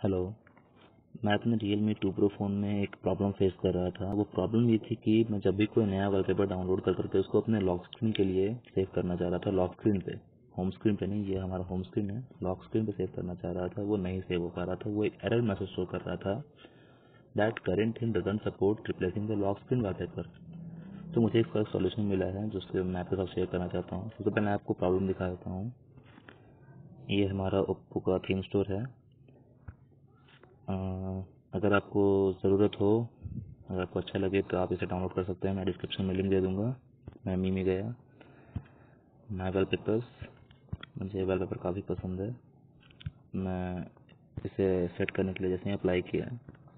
Hello. मैं अपने Realme two pro phone में एक प्रॉब्लम फेस कर रहा था। वो प्रॉब्लम ये थी कि मैं जब भी कोई नया वॉलपेपर डाउनलोड कर करके उसको अपने लॉक स्क्रीन के लिए सेव करना चाह रहा था लॉक स्क्रीन पे। होम स्क्रीन पे नहीं, ये हमारा होम स्क्रीन है। लॉक स्क्रीन पे सेव करना चाह रहा था, वो नहीं सेव हो पा रहा था। वो एक एरर मैसेज शो कर रहा था that current thing doesn't support replacing the lock screen wallpaper तो मुझे इसका सॉल्यूशन मिला है जिससे मैं आपके साथ शेयर करना चाहता हूँ। सबसे पहले आपको प्रॉब्लम दिखा देता हूँ। ये हमारा ओप्पो का थीम स्टोर है। अगर आपको ज़रूरत हो, अगर आपको अच्छा लगे तो आप इसे डाउनलोड कर सकते हैं। मैं डिस्क्रिप्शन में लिंक दे दूँगा। मैं मी में गया। माई वेल पेपर्स मुझे वेल पेपर काफ़ी पसंद है। मैं इसे सेट करने के लिए जैसे ही अप्लाई किया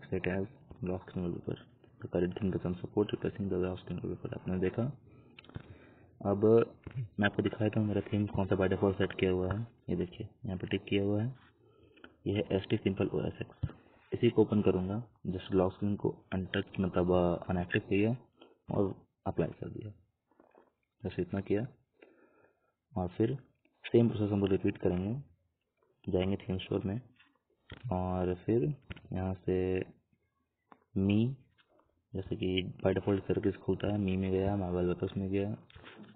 set as lock screen paper तो current thing doesn't support replacing the paper आपने देखा? अब मैं आपको दिखाया था मेरा थीम कौन सा बाय डिफ़ॉल्ट सेट किया हुआ है। ये देखिए, यहाँ पे टिक किया हुआ है। ये है S T simple O S X इसी को ओपन करूँगा। जस्ट लॉक स्क्रीन को अनटच मतलब अनएक्टिव किया और अप्लाई कर दिया। जैसे इतना किया। और फिर सेम प्रोसेस हम लोग रिपीट करेंगे। जाएँगे थीम स्टोर में। और फिर यहाँ से मी जैसे कि बाई डिफ़ॉल्ट सर्विस खुलता है। मी में गया मैं वेलवेटस में गया।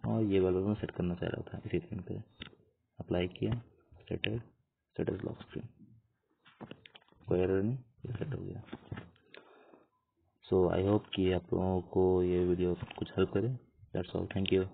और ये वेलवेटस में सेट करना चाह रहा था। इसी थीम पे अप्लाई किया। सेटेड सेटेड लॉक स्क्रीन कोई एरर नहीं। ये सेट हो गया। सो आई होप कि आप लोगों को ये वीडियो कुछ हेल्प करे। That's all thank you